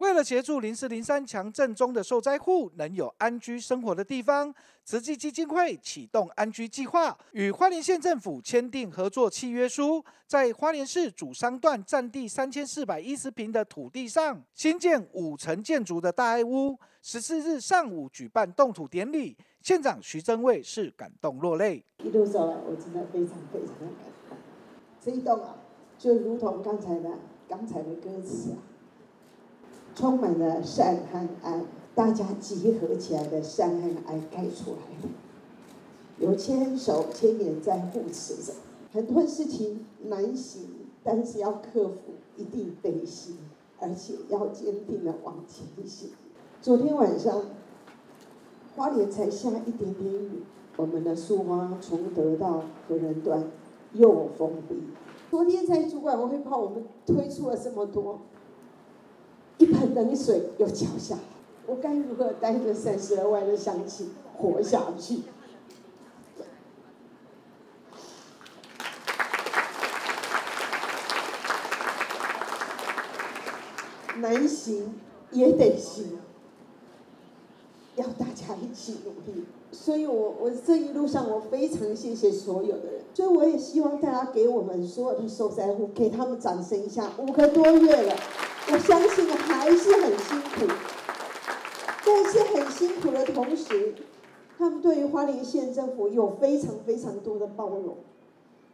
为了协助零四零三强震中的受灾户能有安居生活的地方，慈济基金会启动安居计划，与花莲县政府签订合作契约书，在花莲市主商段占地三千四百一十平的土地上，新建五层建筑的大爱屋。十四日上午举办动土典礼，县长徐正卫是感动落泪。一路走来，我真的非常非常的感动。这一栋啊，就如同刚才的刚才的歌词啊。充满了善和爱，大家集合起来的善和爱盖出来的，有牵手牵连在护持着。很多事情难行，但是要克服，一定得行，而且要坚定的往前行。昨天晚上，花莲才下一点点雨，我们的树花从得到和仁段又封闭。昨天才主管，我会怕我们推出了这么多。一盆冷水又浇下，我该如何带着三十二万的乡亲活下去？难行也得行，要大家一起努力。所以我我这一路上我非常谢谢所有的人，所以我也希望大家给我们所有的受灾户给他们掌声一下，五个多月了。我相信还是很辛苦，但是很辛苦的同时，他们对于花莲县政府有非常非常多的包容。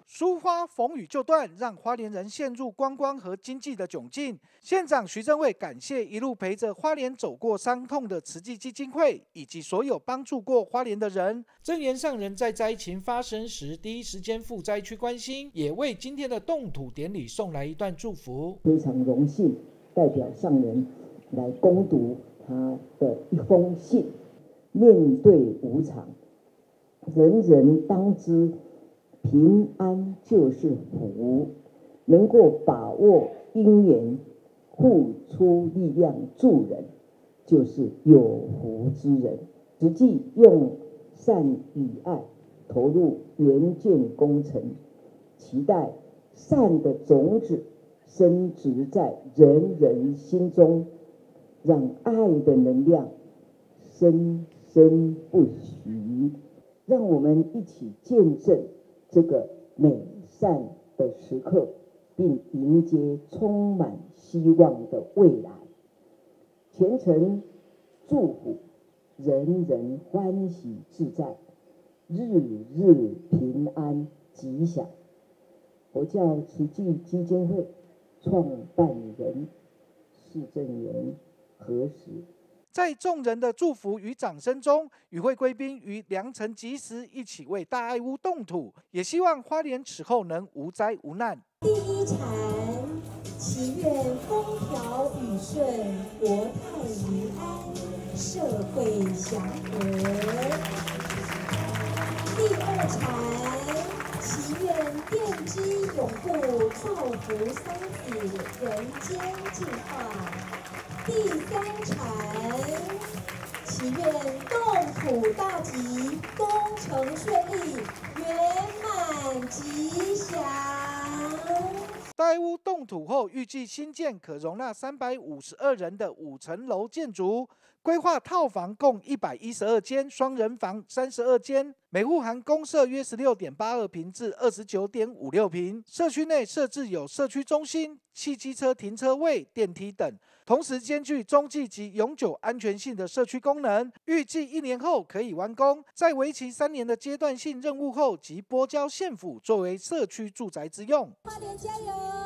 疏花逢雨就断，让花莲人陷入观光和经济的窘境。县长徐正伟感谢一路陪着花莲走过伤痛的慈济基金会，以及所有帮助过花莲的人。正言上人在灾情发生时，第一时间赴灾区关心，也为今天的动土典礼送来一段祝福。非常荣幸。代表上人来攻读他的一封信。面对无常，人人当知平安就是福。能够把握因缘，付出力量助人，就是有福之人。实际用善与爱投入援建工程，期待善的种子。深植在人人心中，让爱的能量生生不息。让我们一起见证这个美善的时刻，并迎接充满希望的未来。虔诚祝福，人人欢喜自在，日日平安吉祥。佛教慈济基金会。创办人是正人何时？在众人的祝福与掌声中，与会贵宾与良辰吉时一起为大爱屋动土，也希望花莲此后能无灾无难。第一禅，祈愿风调雨顺，国泰民安，社会祥和。第二禅。永固，造福三子，人间净化。第三禅，祈愿洞府大吉，工程顺利，圆满吉祥。该屋土后，预计新建可容纳三百五十二人的五层楼建筑。规划套房共一百一十二间，双人房三十二间，每户含公设约十六点八二平至二十九点五六平。社区内设置有社区中心、汽机车停车位、电梯等，同时兼具中继及永久安全性的社区功能。预计一年后可以完工，在为期三年的阶段性任务后即拨交县府作为社区住宅之用。花莲加油！